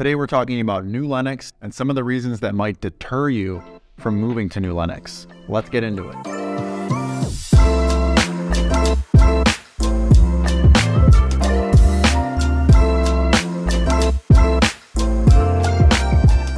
Today we're talking about New Lenox and some of the reasons that might deter you from moving to New Lenox. Let's get into it.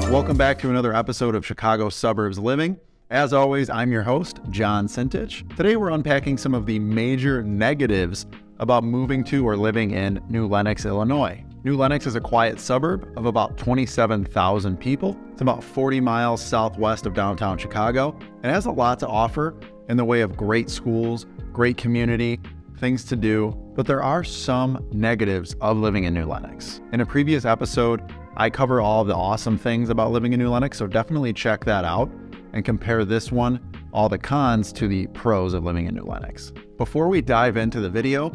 Welcome back to another episode of Chicago Suburbs Living. As always, I'm your host, John Sintich. Today we're unpacking some of the major negatives about moving to or living in New Lenox, Illinois. New Lenox is a quiet suburb of about 27,000 people. It's about 40 miles southwest of downtown Chicago and has a lot to offer in the way of great schools, great community, things to do, but there are some negatives of living in New Lenox. In a previous episode, I cover all the awesome things about living in New Lenox, so definitely check that out and compare this one, all the cons, to the pros of living in New Lenox. Before we dive into the video,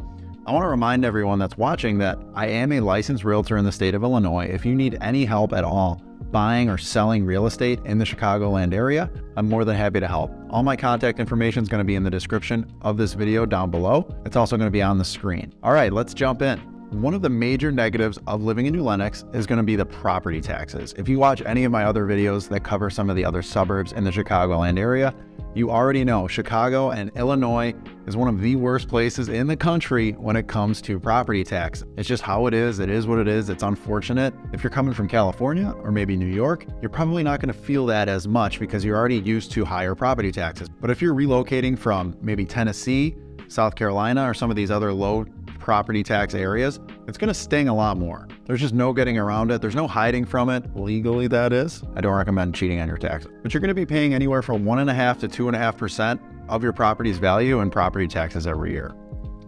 I want to remind everyone that's watching that I am a licensed realtor in the state of Illinois. If you need any help at all buying or selling real estate in the Chicagoland area, I'm more than happy to help. All my contact information is going to be in the description of this video down below. It's also going to be on the screen. All right, let's jump in. One of the major negatives of living in New Lenox is going to be the property taxes. If you watch any of my other videos that cover some of the other suburbs in the Chicagoland area, you already know Chicago and Illinois is one of the worst places in the country when it comes to property tax. It's just how it is. It is what it is. It's unfortunate. If you're coming from California or maybe New York, you're probably not going to feel that as much because you're already used to higher property taxes. But if you're relocating from maybe Tennessee, South Carolina, or some of these other low property tax areas, it's going to sting a lot more. There's just no getting around it. There's no hiding from it, legally, that is. I don't recommend cheating on your taxes. But you're going to be paying anywhere from 1.5 to 2.5% of your property's value in property taxes every year.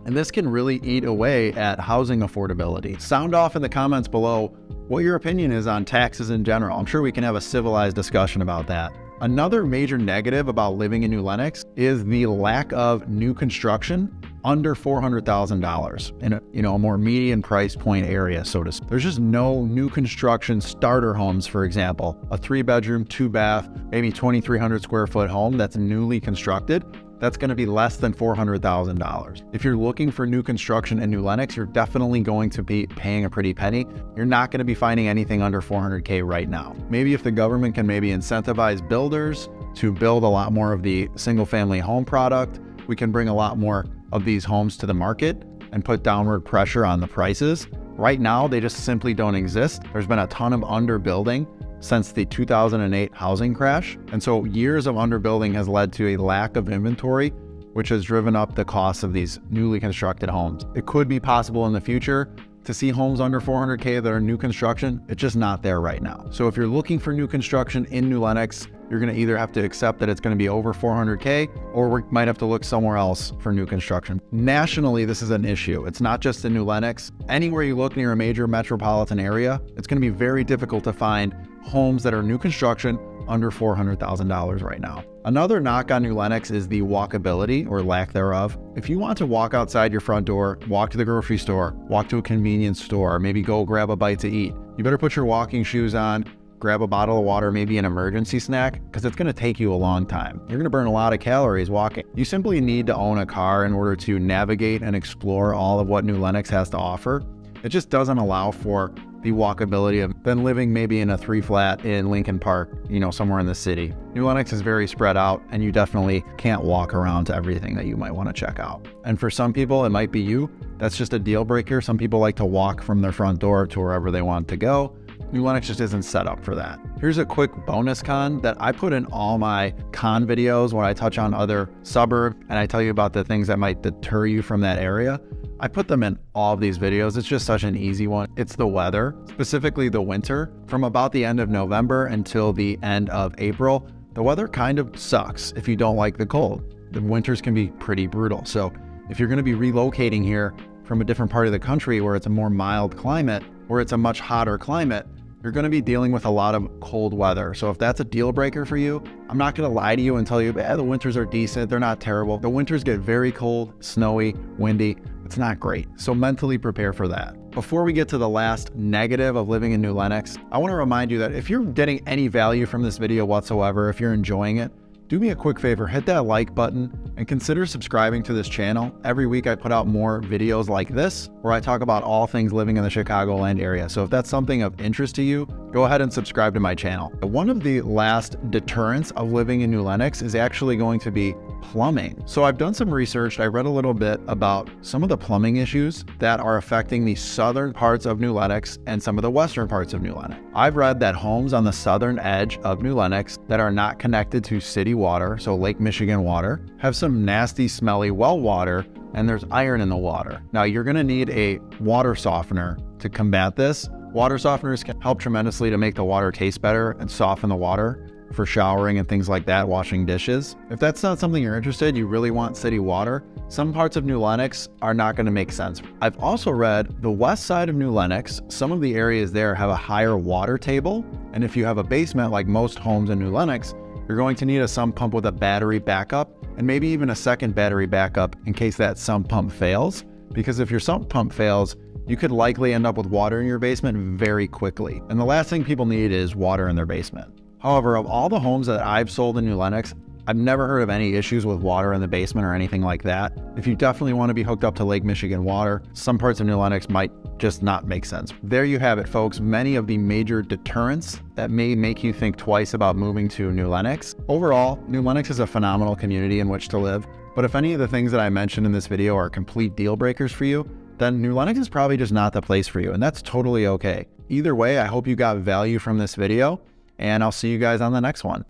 And this can really eat away at housing affordability. Sound off in the comments below what your opinion is on taxes in general. I'm sure we can have a civilized discussion about that. Another major negative about living in New Lenox is the lack of new construction under $400,000 in a, you know, a more median price point area, so to speak. There's just no new construction starter homes, for example, a three bedroom, two bath, maybe 2,300 square foot home that's newly constructed that's going to be less than $400,000. If you're looking for new construction in New Lenox, you're definitely going to be paying a pretty penny. You're not going to be finding anything under 400K right now. Maybe if the government can maybe incentivize builders to build a lot more of the single family home product, we can bring a lot more of these homes to the market and put downward pressure on the prices. Right now, they just simply don't exist. There's been a ton of underbuilding since the 2008 housing crash. And so years of underbuilding has led to a lack of inventory, which has driven up the cost of these newly constructed homes. It could be possible in the future to see homes under 400K that are new construction. It's just not there right now. So if you're looking for new construction in New Lenox, you're going to either have to accept that it's going to be over 400K or we might have to look somewhere else for new construction. Nationally, this is an issue. It's not just in New Lenox. Anywhere you look near a major metropolitan area, it's going to be very difficult to find homes that are new construction under $400,000 right now. Another knock on New Lenox is the walkability or lack thereof. If you want to walk outside your front door, walk to the grocery store, walk to a convenience store, maybe go grab a bite to eat, you better put your walking shoes on, grab a bottle of water, maybe an emergency snack, because it's going to take you a long time. You're going to burn a lot of calories walking. You simply need to own a car in order to navigate and explore all of what New Lenox has to offer. It just doesn't allow for the walkability of then living maybe in a three flat in Lincoln Park, you know, somewhere in the city. New Lenox is very spread out and you definitely can't walk around to everything that you might want to check out. And for some people, it might be you. That's just a deal breaker. Some people like to walk from their front door to wherever they want to go. New Lenox just isn't set up for that. Here's a quick bonus con that I put in all my con videos when I touch on other suburbs and I tell you about the things that might deter you from that area. I put them in all of these videos. It's just such an easy one. It's the weather, specifically the winter. From about the end of November until the end of April, the weather kind of sucks if you don't like the cold. The winters can be pretty brutal. So if you're going to be relocating here from a different part of the country where it's a more mild climate, where it's a much hotter climate, you're going to be dealing with a lot of cold weather. So if that's a deal breaker for you, I'm not going to lie to you and tell you, eh, the winters are decent. They're not terrible. The winters get very cold, snowy, windy. It's not great. So mentally prepare for that. Before we get to the last negative of living in New Lenox, I want to remind you that if you're getting any value from this video whatsoever, if you're enjoying it, do me a quick favor, hit that like button and consider subscribing to this channel. Every week I put out more videos like this where I talk about all things living in the Chicagoland area. So if that's something of interest to you, go ahead and subscribe to my channel. One of the last deterrents of living in New Lenox is actually going to be plumbing. So I've done some research. I read a little bit about some of the plumbing issues that are affecting the southern parts of New Lenox and some of the western parts of New Lenox. I've read that homes on the southern edge of New Lenox that are not connected to city water, so Lake Michigan water, have some nasty, smelly well water and there's iron in the water. Now you're gonna need a water softener to combat this. Water softeners can help tremendously to make the water taste better and soften the water for showering and things like that, washing dishes. If that's not something you're interested, you really want city water, some parts of New Lenox are not going to make sense. I've also read the west side of New Lenox, some of the areas there have a higher water table, and if you have a basement like most homes in New Lenox, you're going to need a sump pump with a battery backup and maybe even a second battery backup in case that sump pump fails. Because if your sump pump fails, you could likely end up with water in your basement very quickly. And the last thing people need is water in their basement. However, of all the homes that I've sold in New Lenox, I've never heard of any issues with water in the basement or anything like that. If you definitely want to be hooked up to Lake Michigan water, some parts of New Lenox might just not make sense. There you have it, folks. Many of the major deterrents that may make you think twice about moving to New Lenox. Overall, New Lenox is a phenomenal community in which to live. But if any of the things that I mentioned in this video are complete deal breakers for you, then New Lenox is probably just not the place for you, and that's totally okay. Either way, I hope you got value from this video and I'll see you guys on the next one.